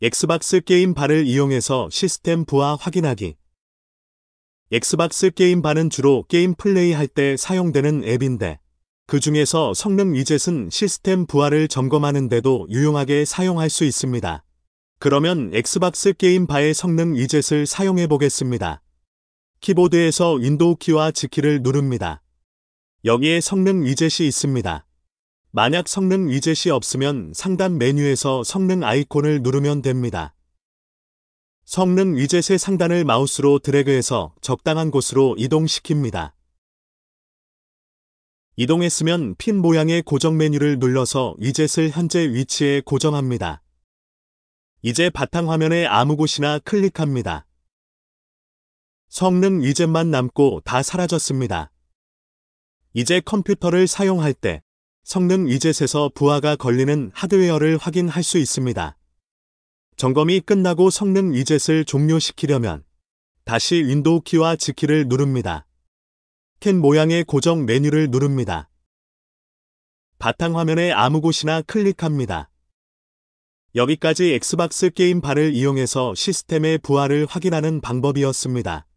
Xbox Game Bar를 이용해서 시스템 부하 확인하기. Xbox Game Bar는 주로 게임 플레이 할 때 사용되는 앱인데 그 중에서 성능 위젯은 시스템 부하를 점검하는 데도 유용하게 사용할 수 있습니다. 그러면 Xbox Game Bar의 성능 위젯을 사용해 보겠습니다. 키보드에서 윈도우 키와 G키를 누릅니다. 여기에 성능 위젯이 있습니다. 만약 성능 위젯이 없으면 상단 메뉴에서 성능 아이콘을 누르면 됩니다. 성능 위젯의 상단을 마우스로 드래그해서 적당한 곳으로 이동시킵니다. 이동했으면 핀 모양의 고정 메뉴를 눌러서 위젯을 현재 위치에 고정합니다. 이제 바탕화면의 아무 곳이나 클릭합니다. 성능 위젯만 남고 다 사라졌습니다. 이제 컴퓨터를 사용할 때 성능 위젯에서 부하가 걸리는 하드웨어를 확인할 수 있습니다. 점검이 끝나고 성능 위젯을 종료시키려면 다시 윈도우 키와 G키를 누릅니다. 핀 모양의 고정 메뉴를 누릅니다. 바탕화면의 아무 곳이나 클릭합니다. 여기까지 Xbox Game Bar를 이용해서 시스템의 부하를 확인하는 방법이었습니다.